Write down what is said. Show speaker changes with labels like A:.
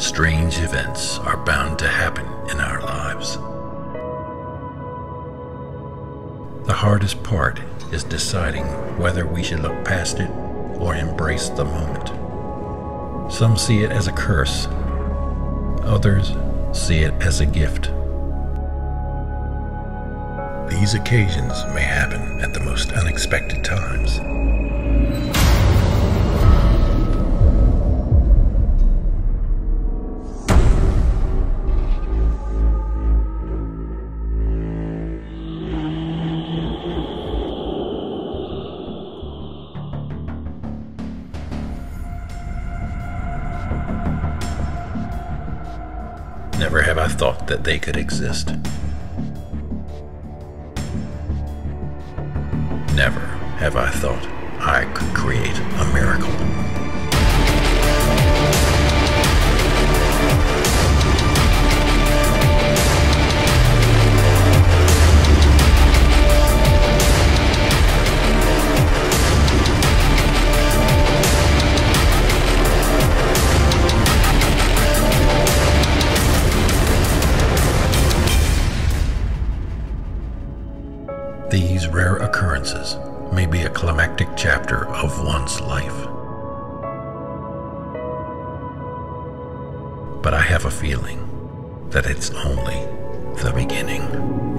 A: strange events are bound to happen in our lives. The hardest part is deciding whether we should look past it or embrace the moment. Some see it as a curse, others see it as a gift. These occasions may happen at the most unexpected Never have I thought that they could exist. Never have I thought I could create These rare occurrences may be a climactic chapter of one's life. But I have a feeling that it's only the beginning.